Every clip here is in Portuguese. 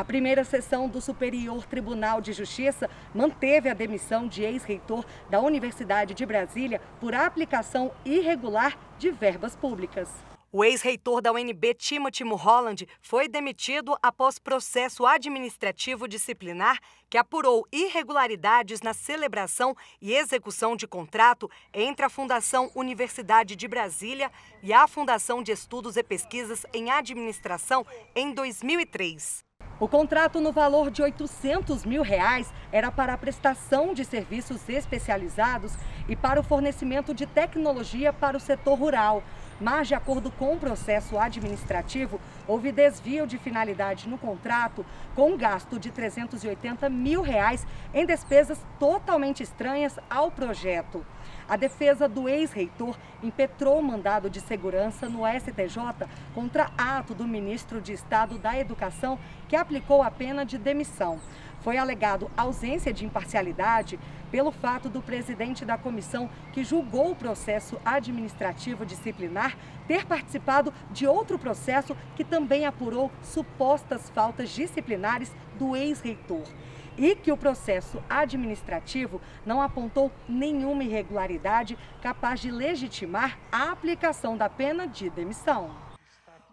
A primeira sessão do Superior Tribunal de Justiça manteve a demissão de ex-reitor da Universidade de Brasília por aplicação irregular de verbas públicas. O ex-reitor da UNB, Timothy Mulholland, foi demitido após processo administrativo disciplinar que apurou irregularidades na celebração e execução de contrato entre a Fundação Universidade de Brasília e a Fundação de Estudos e Pesquisas em Administração em 2003. O contrato no valor de 800 mil reais era para a prestação de serviços especializados e para o fornecimento de tecnologia para o setor rural. Mas, de acordo com o processo administrativo, houve desvio de finalidade no contrato com um gasto de 380 mil reais em despesas totalmente estranhas ao projeto. A defesa do ex-reitor impetrou mandado de segurança no STJ contra ato do ministro de Estado da Educação que aplicou a pena de demissão. Foi alegado ausência de imparcialidade pelo fato do presidente da comissão que julgou o processo administrativo disciplinar ter participado de outro processo que também apurou supostas faltas disciplinares do ex-reitor e que o processo administrativo não apontou nenhuma irregularidade capaz de legitimar a aplicação da pena de demissão.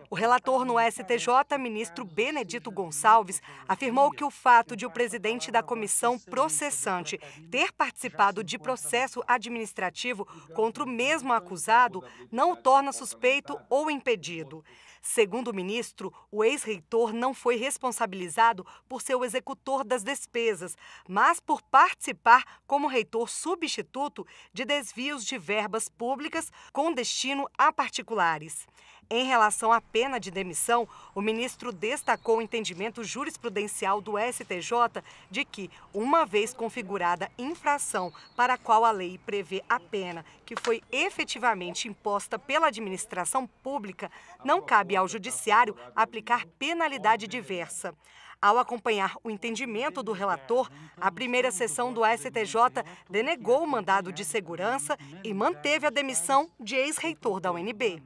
O relator no STJ, ministro Benedito Gonçalves, afirmou que o fato de o presidente da comissão processante ter participado de processo administrativo contra o mesmo acusado não o torna suspeito ou impedido. Segundo o ministro, o ex-reitor não foi responsabilizado por ser o executor das despesas, mas por participar como reitor substituto de desvios de verbas públicas com destino a particulares. Em relação à pena de demissão, o ministro destacou o entendimento jurisprudencial do STJ de que, uma vez configurada infração para a qual a lei prevê a pena que foi efetivamente imposta pela administração pública, não cabe ao judiciário aplicar penalidade diversa. Ao acompanhar o entendimento do relator, a primeira sessão do STJ denegou o mandado de segurança e manteve a demissão de ex-reitor da UNB.